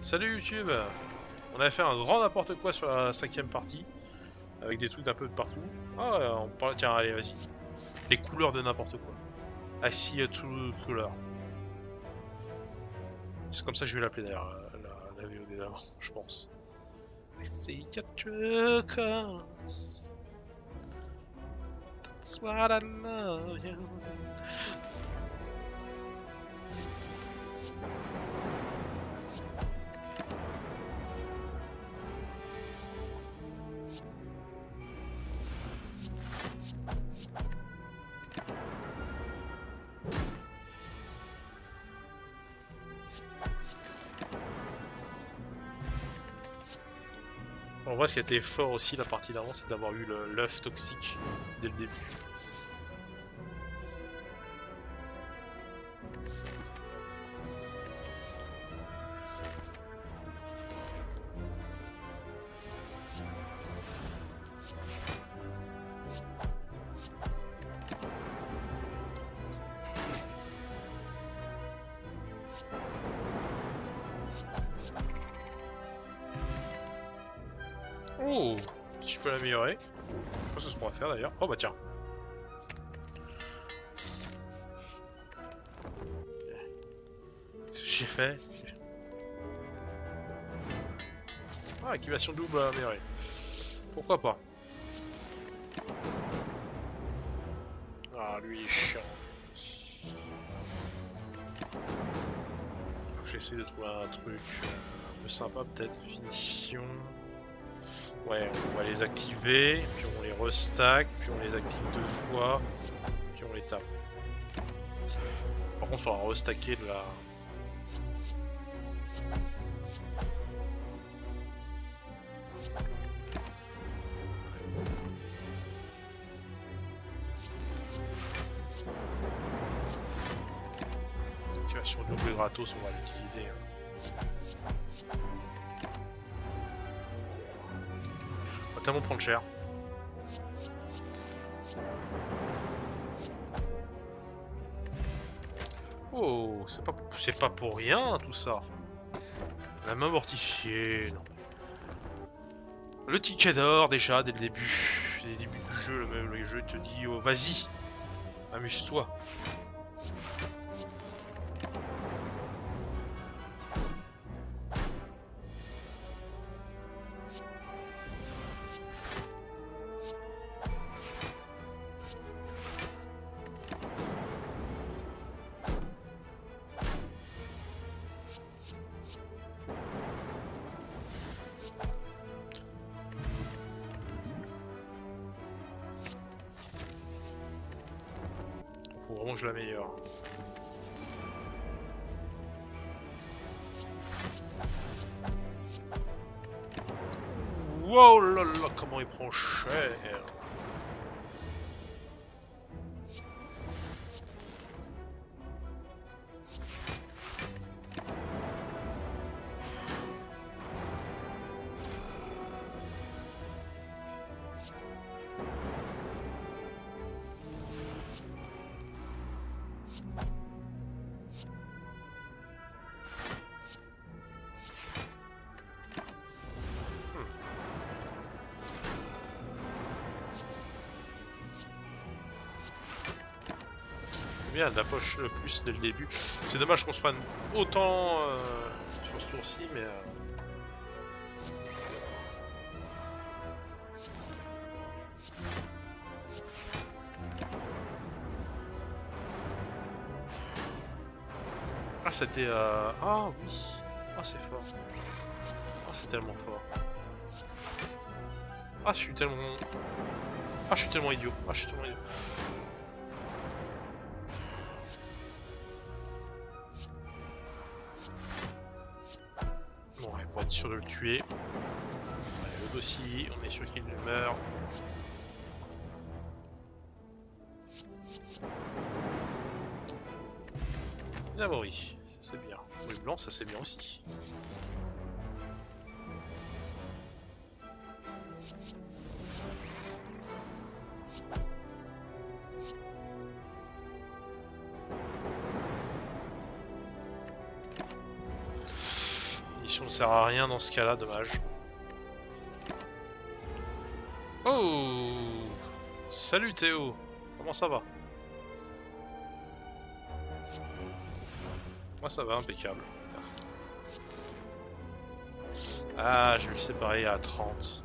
Salut YouTube On a fait un grand n'importe quoi sur la cinquième partie, avec des trucs d'un peu de partout. Ah, on parle, tiens, allez, vas-y. Les couleurs de n'importe quoi. I see a true color. C'est comme ça que je vais l'appeler d'ailleurs, la, la, la VOD d'avant, je pense. I see a true. Vrai, ce qui été fort aussi la partie d'avant, c'est d'avoir eu l'œuf toxique dès le début. Oh Si je peux l'améliorer. Je pense que ça pourra faire d'ailleurs. Oh bah tiens. Qu'est-ce que j'ai fait? Ah, activation double améliorée. Pourquoi pas? Ah, lui il est chiant. J'essaie de trouver un truc euh, un peu sympa peut-être. Finition. Ouais, on va les activer, puis on les restack, puis on les active deux fois, puis on les tape. Par contre, il faudra restacker de la... Activation double gratos, on va l'utiliser. hein. Prendre cher. Oh, c'est pas, pas pour rien tout ça. La main mortifiée, non. Le ticket d'or déjà dès le début, dès le début du jeu, le, le jeu te dit oh, vas-y, amuse-toi. Bien de la poche le plus dès le début. C'est dommage qu'on se prenne autant euh, sur ce tour-ci, mais... euh, Ah, c'était... Euh... Ah, oui. Ah, c'est fort. Ah, c'est tellement fort. Ah, je suis tellement... Ah, je suis tellement idiot. Ah, je suis tellement idiot. Le dossier, on est sûr qu'il ne meurt. D'abord, oui, ça c'est bien. Oui, blanc, ça c'est bien aussi. Sert à rien dans ce cas-là, dommage. Oh Salut Théo Comment ça va? Moi ça va, impeccable. Merci. Ah, je vais le séparer à 30.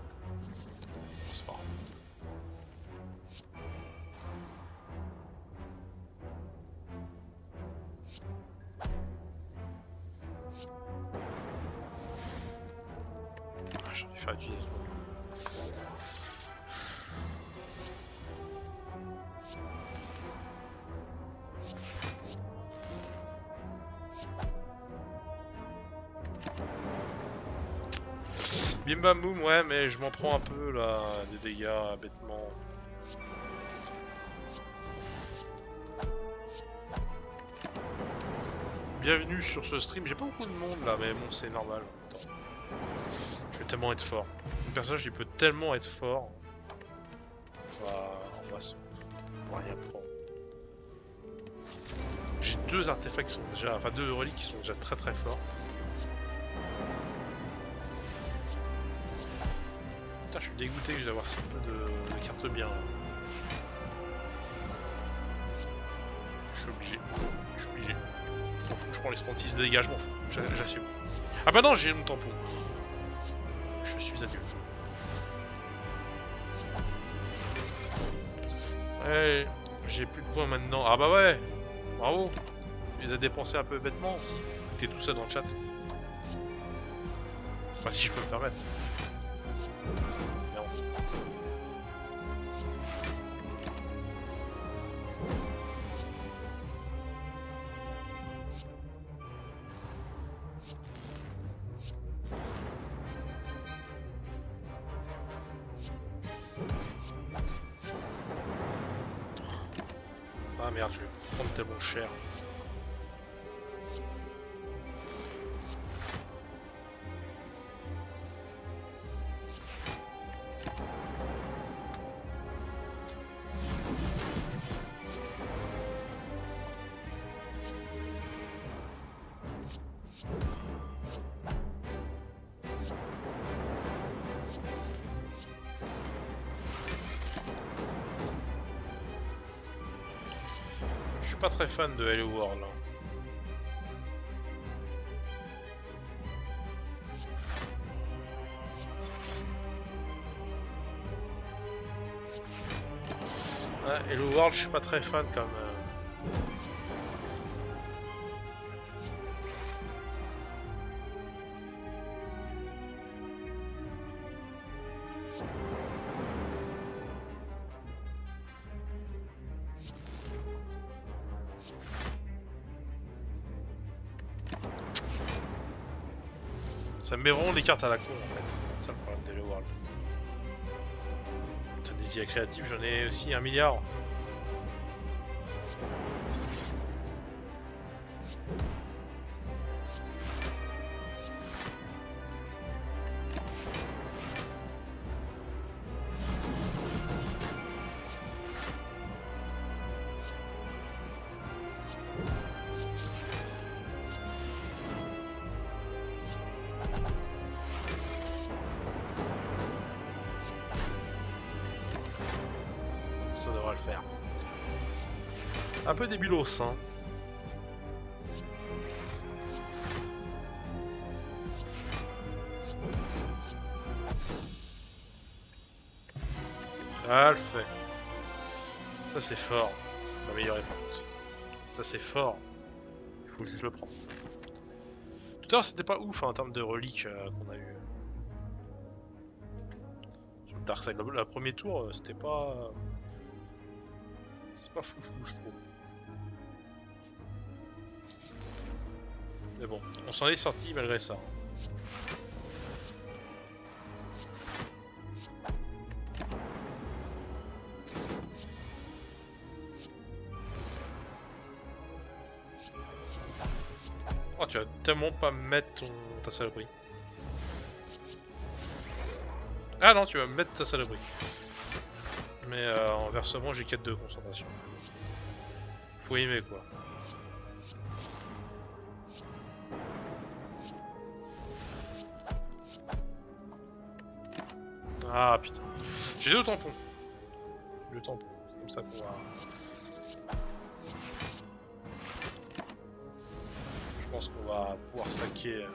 Je m'en prends un peu là, des dégâts bêtement. Bienvenue sur ce stream, j'ai pas beaucoup de monde là, mais bon, c'est normal. Je vais tellement être fort. Un personnage, il peut tellement être fort. On va, on va, se- on va rien prendre. J'ai deux artefacts qui sont déjà, enfin deux reliques qui sont déjà très très fortes. Dégoûté que je vais avoir si peu de, cartes bien. Je suis obligé. Je suis obligé. Je m'en fous, je prends les 36 de dégâts, je m'en fous. J'a- J'assume. Ah bah non, j'ai mon tampon. Je suis adulte. Ouais, j'ai plus de points maintenant. Ah bah ouais Bravo Tu les as dépensés un peu bêtement aussi. T'es tout seul dans le chat. Enfin, si je peux me permettre. Ah merde, je vais prendre tellement cher. Très fan de Hello World. hein. Hello World, je suis pas très fan comme. euh, Ça me met vraiment des cartes à la con en fait. C'est ça le problème d'Hello World. T'as des idées créatives, j'en ai aussi un milliard. 100%. Ah, le fait. Ça, c'est fort. Ma meilleure réponse. Ça, c'est fort. Il faut juste le prendre. Tout à l'heure, c'était pas ouf hein, en termes de reliques euh, qu'on a eu. Sur Dark Side, le, le premier tour, euh, c'était pas. Euh, c'est pas foufou, je trouve. Mais bon, on s'en est sorti malgré ça. Oh, tu vas tellement pas mettre ton... ta saloperie. Ah non, tu vas mettre ta saloperie. Mais euh, en versement, j'ai 4 de concentration. Faut aimer quoi. Ah putain. J'ai deux tampons. Deux tampons. C'est comme ça qu'on va... Je pense qu'on va pouvoir stacker...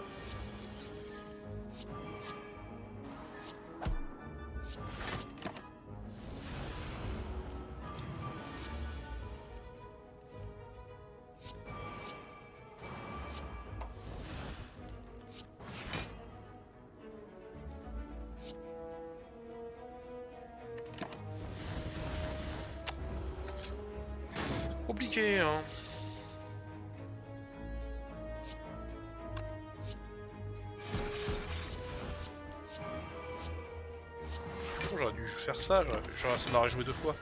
Compliqué, hein. J'aurais dû faire ça, j'aurais ça l'aurait joué deux fois.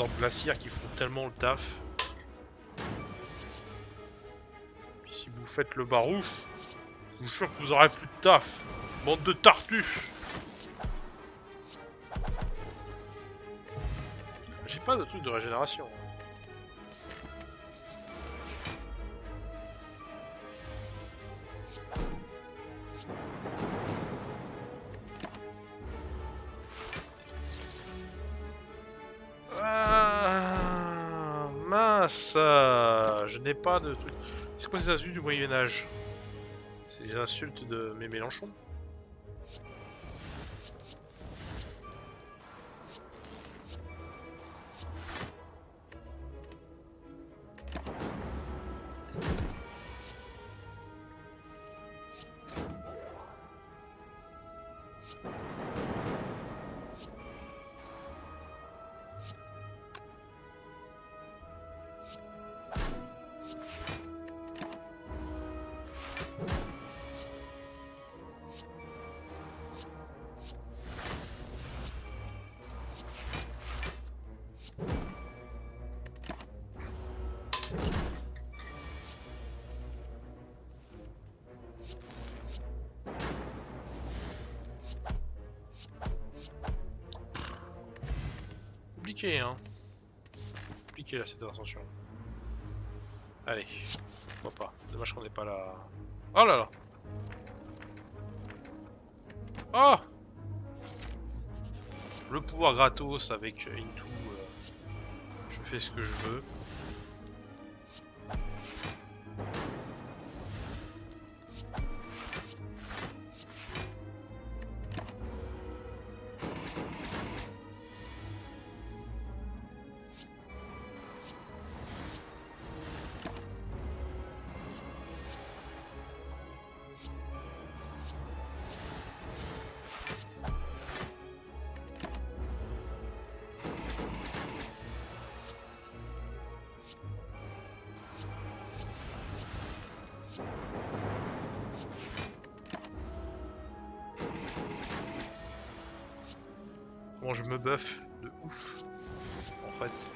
Des orbes glaciaires qui font tellement le taf. Si vous faites le barouf, je vous jure que vous aurez plus de taf. Bande de tartuffes J'ai pas de truc de régénération. Euh, Je n'ai pas de truc. C'est quoi ces insultes du Moyen-Âge? C'est les insultes de mes Mélenchon? Compliqué là cette. Allez, pourquoi pas. C'est dommage qu'on n'ait pas la... Oh là là Oh Le pouvoir gratos avec Into, euh, je fais ce que je veux. Me buff de ouf, en fait.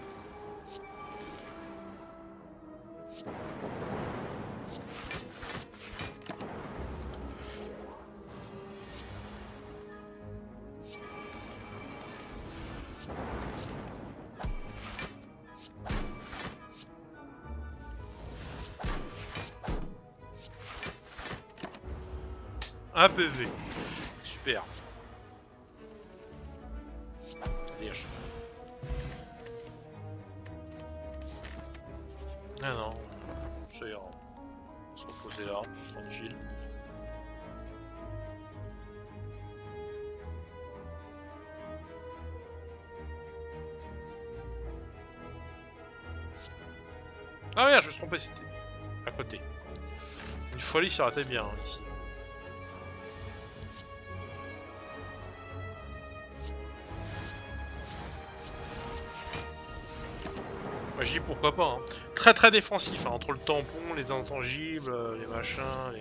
Un PV. Super. On va se reposer là, tranquille. Ah merde, je me suis trompé, c'était à côté. Une folie, été bien hein, ici. Moi je dis pourquoi pas. hein. Très très défensif, hein, entre le tampon, les intangibles, euh, les machins, les...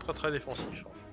Très très défensif. hein.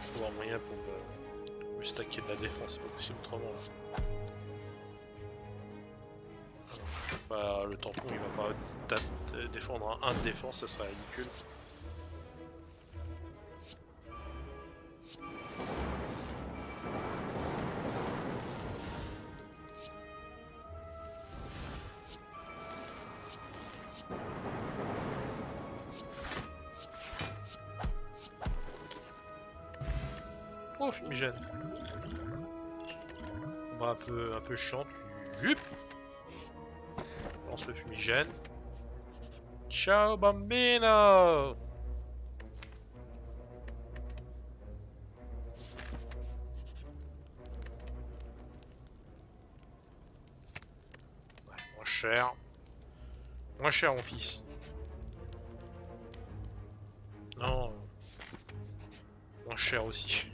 Je vois un moyen pour me, me stacker de la défense, c'est pas possible autrement là. Alors, je sais pas, le tampon il va pas ta- défendre un 1 de défense, ça serait ridicule. Peu, chiant. Lance le fumigène. Ciao bambino cher. Moins cher mon fils. Non. Moins cher aussi.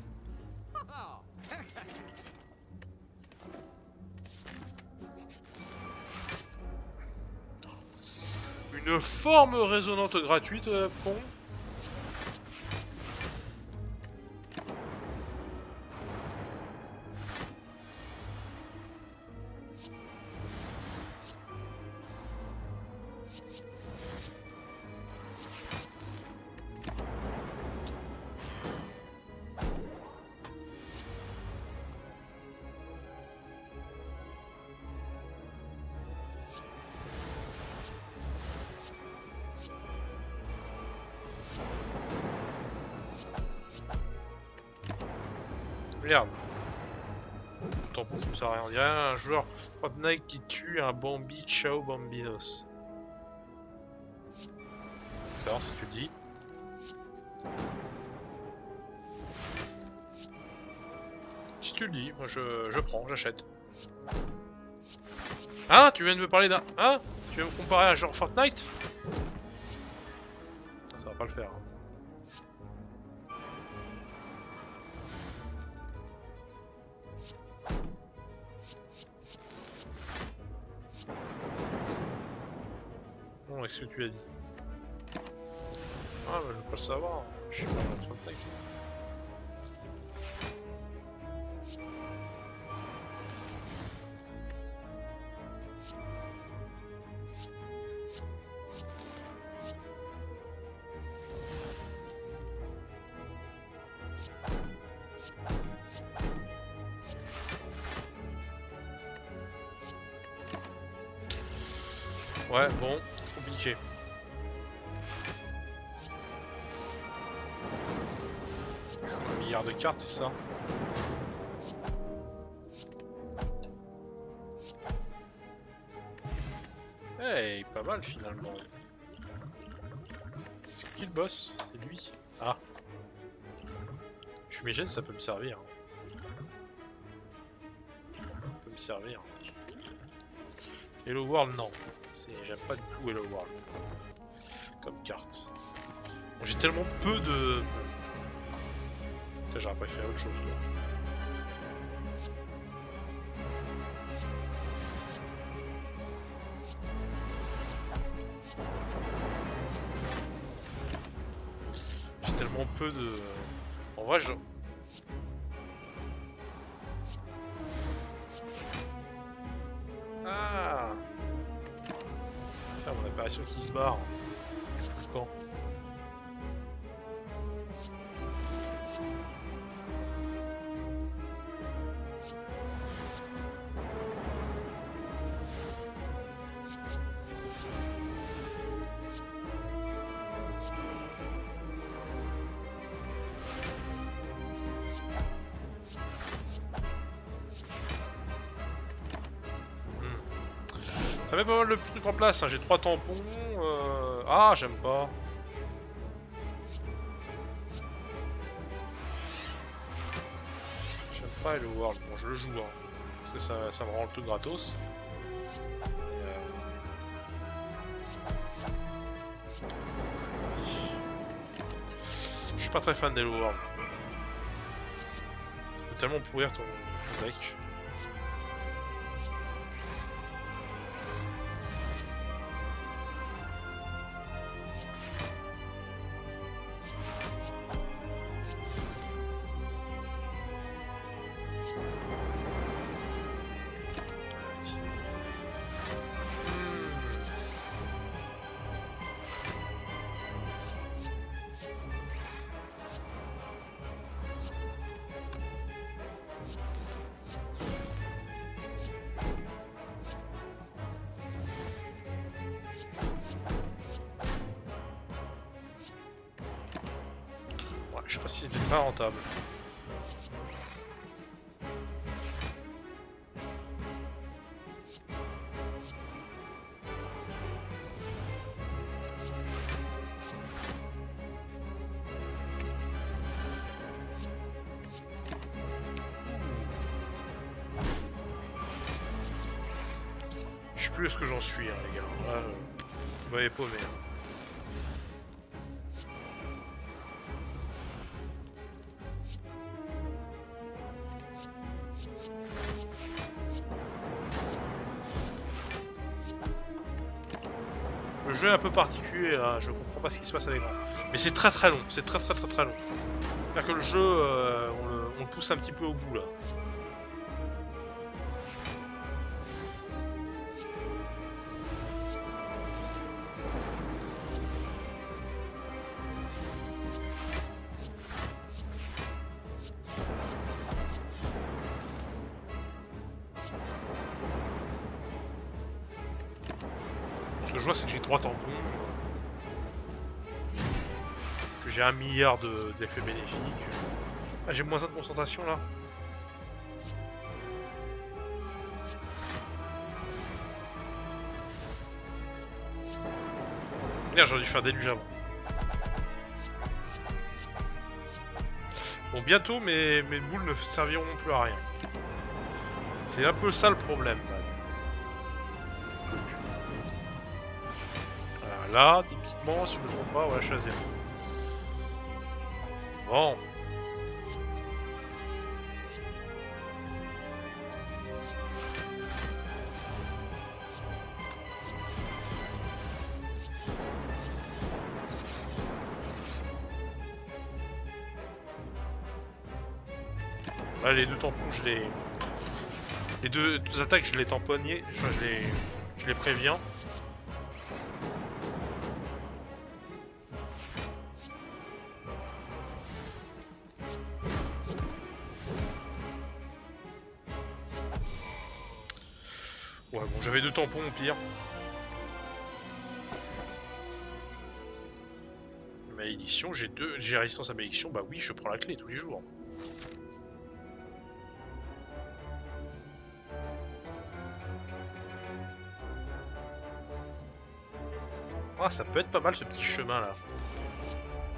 Une forme résonante gratuite, euh, con. On dirait un joueur Fortnite qui tue un Bambi Ciao Bambinos. Alors, si tu le dis. Si tu le dis, moi je, je prends, j'achète. Hein Tu viens de me parler d'un... Hein? Tu viens me comparer à un genre Fortnite? Ça va pas le faire. hein. Bon, qu'est-ce que tu as dit Ah, bah, je veux pas le savoir. Je suis pas dans Fortnite. Ouais, c'est ça Hey, pas mal finalement. C'est qui le boss? C'est lui? Ah. Fumigène, ça peut me servir. Ça peut me servir. Hello World, non. J'aime pas du tout Hello World. Comme carte. Bon, J'ai tellement peu de... Putain, J'aurais préféré autre chose. J'ai tellement peu de... En vrai, je... Ah Ça, mon apparition qui se barre. Il fout le. Ça met pas mal de trucs en place, j'ai trois tampons. euh, Ah, j'aime pas. J'aime pas Hello World, bon je le joue, hein. parce que ça, ça me rend le tout gratos. Euh, Je suis pas très fan d'Hello World. Ça peut tellement pourrir ton deck. Je sais plus est-ce que j'en suis, hein, les gars. Là, euh, vous m'avez hein. Un peu particulier là, je comprends pas ce qui se passe avec moi. Mais c'est très très long, c'est très très très très long. C'est-à-dire que le jeu, euh, on le pousse un petit peu au bout là. Que j'ai un milliard de- d'effets bénéfiques. Ah, j'ai moins 1 de concentration là. Merde, j'aurais dû faire déluge avant. Bon, bientôt mes, boules ne serviront plus à rien. C'est un peu ça le problème là. Typiquement, si je me trompe pas, voilà, je suis à zéro. Là, les deux tampons, je les... Les deux, attaques, je les tamponniers, enfin, je les... Je les préviens. Pire. Malédiction, j'ai deux, j'ai résistance à malédiction, bah oui, je prends la clé tous les jours. Ah, ça peut être pas mal ce petit chemin là.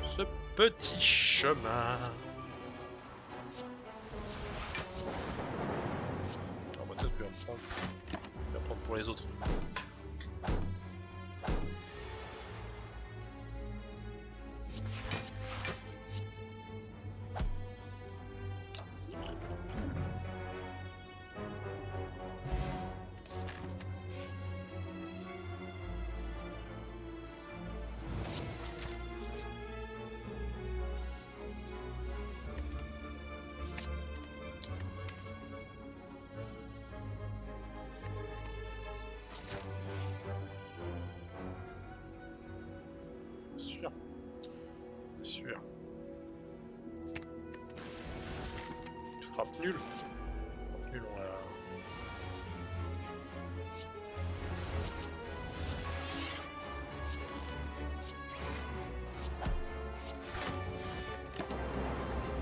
Ce petit chemin. Prendre pour les autres.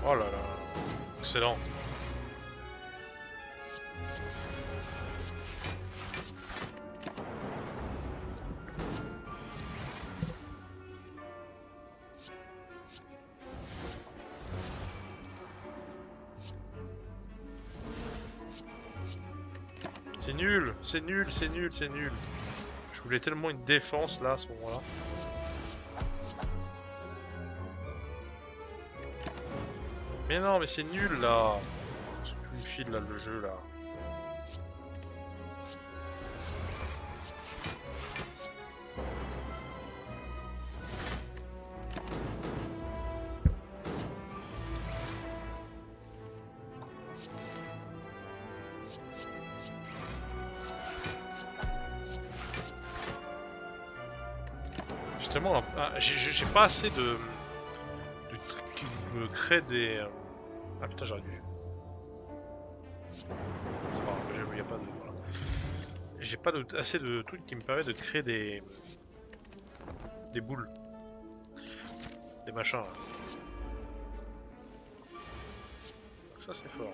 Oh là là. Excellent. C'est nul, c'est nul, c'est nul, c'est nul. Je voulais tellement une défense là à ce moment-là. Mais non, mais c'est nul là. Ce qui me file là le jeu là. Justement, ah, j'ai- pas assez de, de qui me créent des. Ah putain, j'aurais dû. C'est pas grave, je n'y a pas de. Voilà. J'ai pas assez de trucs qui me permet de créer des. des boules. Des machins là. Ça, c'est fort.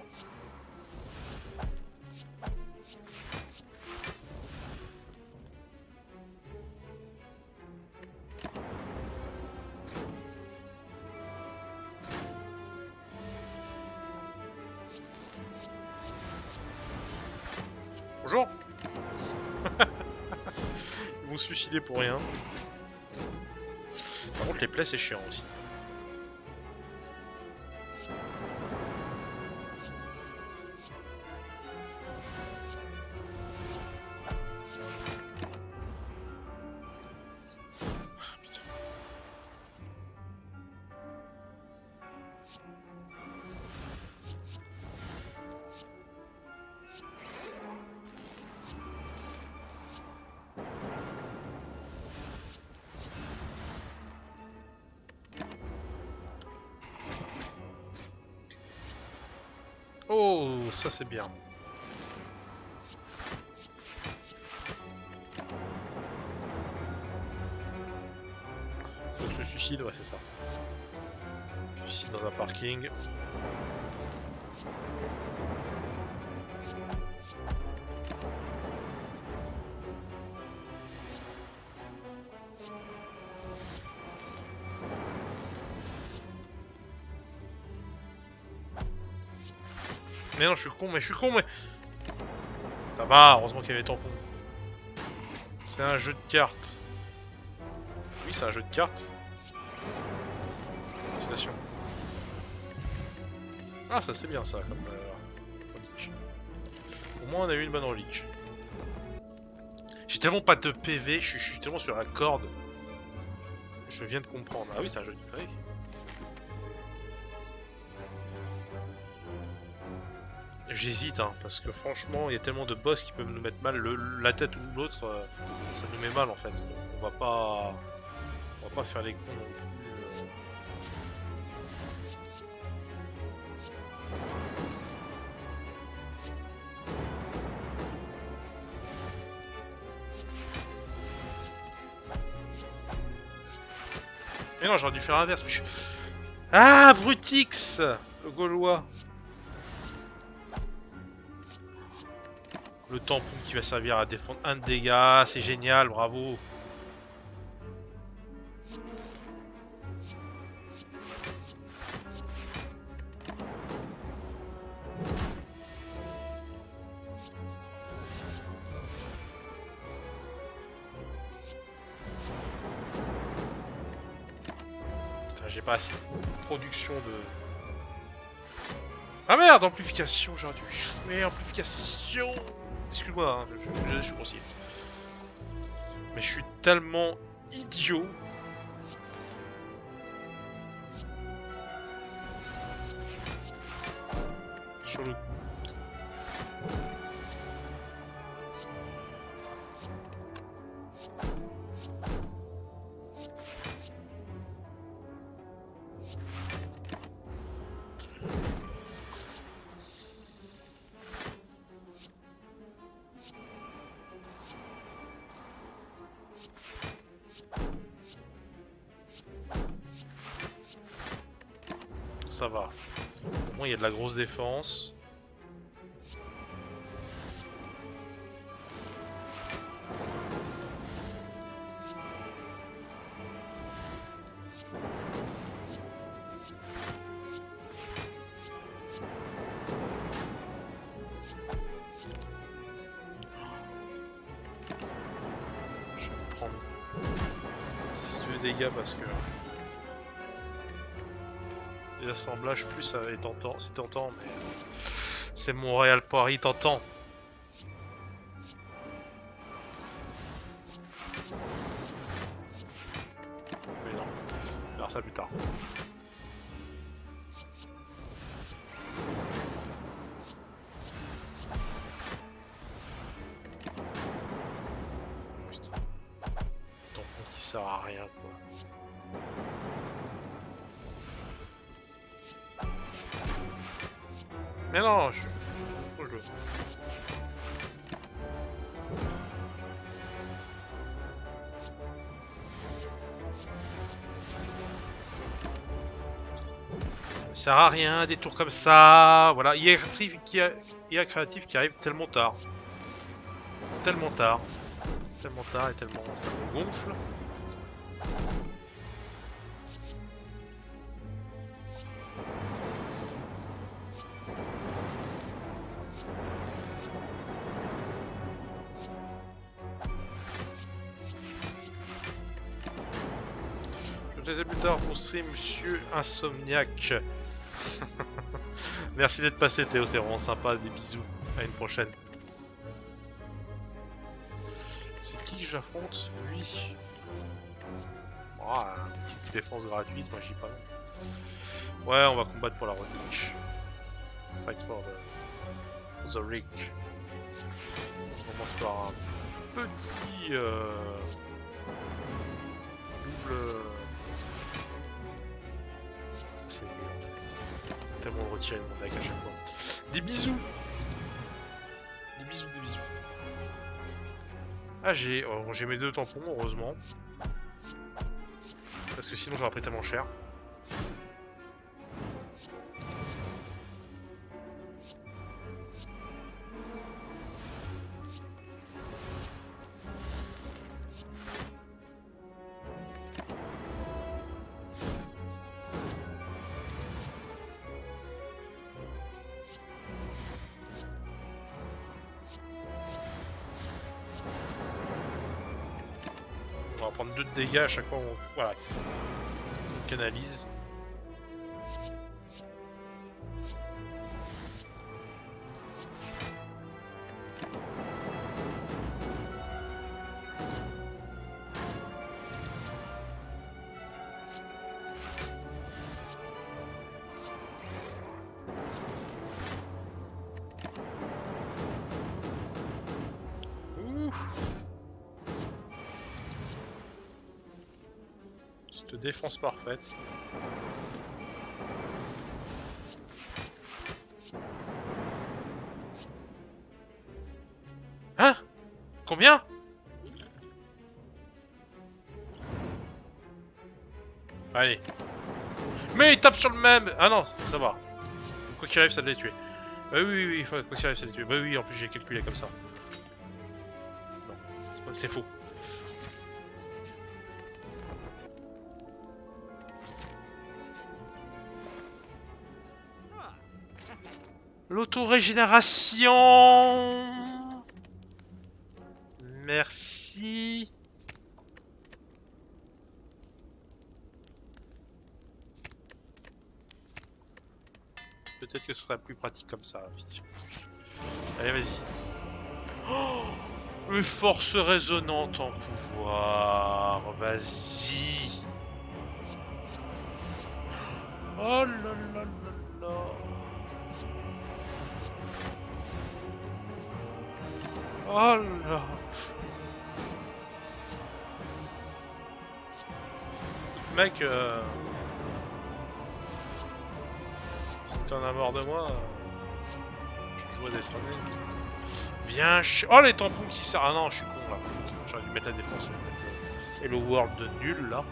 Pour rien. Par contre les plaies c'est chiant aussi. Oh, ça c'est bien. Donc se suicide, ouais c'est ça. Suicide dans un parking. Mais non, je suis con, mais je suis con, mais... Ça va, heureusement qu'il y avait les tampons. C'est un jeu de cartes. Oui, c'est un jeu de cartes. Félicitations. Ah, ça c'est bien ça, comme euh. Au moins on a eu une bonne relique. J'ai tellement pas de PV, je suis, je suis tellement sur la corde. Je viens de comprendre. Ah oui, c'est un jeu de cartes. J'hésite, hein, parce que franchement, il y a tellement de boss qui peuvent nous mettre mal. Le, la tête ou l'autre, euh, ça nous met mal en fait. Donc on va pas, on va pas faire les cons non euh. Mais non, j'aurais dû faire l'inverse. Ah, Brutix Le Gaulois Le tampon qui va servir à défendre. Un de c'est génial, bravo. J'ai pas assez de production de... Ah merde, amplification, j'aurais dû échouer, amplification Excuse-moi, hein, je, suis grossier. Mais je suis tellement idiot. Sur le Ça va. Moins, il y a de la grosse défense. Tentant, c'est tentant mais c'est Montréal Paris tentant. Mais non, on verra ça plus tard. Putain. Donc qui sert à rien Mais non, je suis. Je le. Ça sert à rien, des tours comme ça. Voilà, il y a créatif qui, a... il y a créatif qui arrive tellement tard. Tellement tard. Tellement tard et tellement ça me gonfle. Monsieur Insomniac. Merci d'être passé Théo, c'est vraiment sympa, des bisous. À une prochaine. C'est qui que j'affronte Lui? Ah, défense gratuite, moi j'y pas. Ouais, on va combattre pour la revanche. Fight for the, the. On commence par un petit euh, double. Tellement retirer de mon deck à chaque fois. Des bisous Des bisous, des bisous. Ah j'ai oh, j'ai mes deux tampons heureusement. Parce que sinon j'aurais pris tellement cher. À chaque fois on... Voilà. On canalise. Cette défense parfaite. Hein? Combien? Allez. Mais il tape sur le même Ah non, ça va. Quoi qu'il arrive, ça l'a tué. Bah oui, oui, oui, quoi qu'il arrive, ça l'a tué. Bah oui, en plus j'ai calculé comme ça. Non, c'est faux. L'autorégénération Merci. Peut-être que ce sera plus pratique comme ça. Allez, vas-y. Oh Une force résonante en pouvoir. Vas-y. Oh là là là. Oh là Mec, euh... si t'en as marre de moi, euh, je joue à des Stranding. Viens ch... Oh les tampons qui servent... Ah non, je suis con là. J'aurais dû mettre la défense et le world de nul là.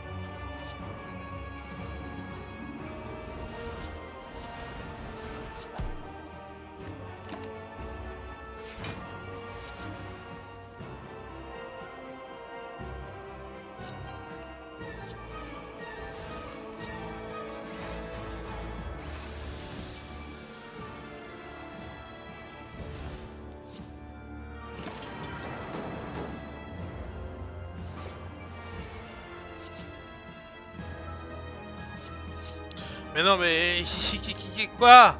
Mais non mais... Quoi?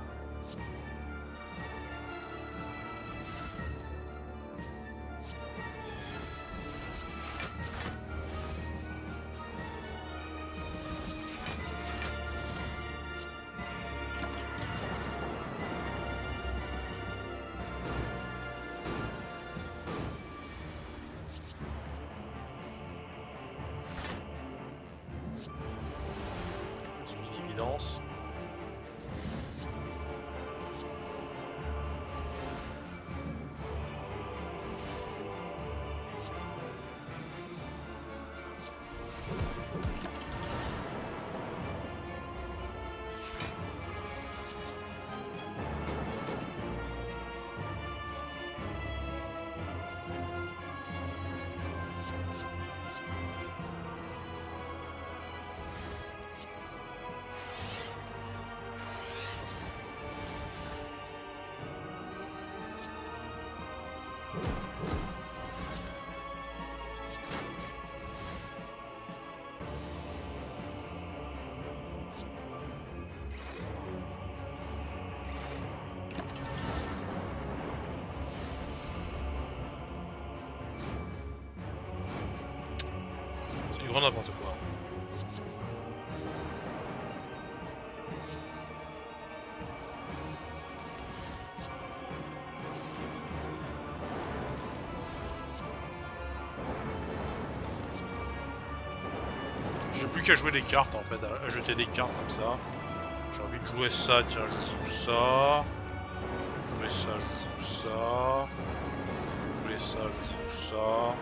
Grand n'importe quoi. J'ai plus qu'à jouer des cartes en fait, à jeter des cartes comme ça. J'ai envie de jouer ça, tiens, je joue ça. Jouer ça, je joue ça. Je jouer ça, je joue ça.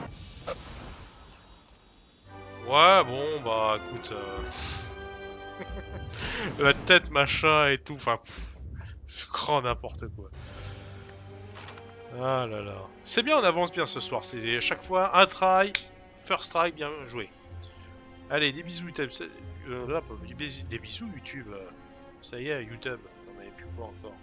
Ouais, bon, bah écoute. euh, La tête, machin et tout, enfin. C'est grand n'importe quoi. Ah là là. C'est bien, on avance bien ce soir. C'est à chaque fois un try, first try, bien joué. Allez, des bisous YouTube. euh, là, des bisous- des bisous YouTube. euh. Ça y est, YouTube. On avait plus quoi encore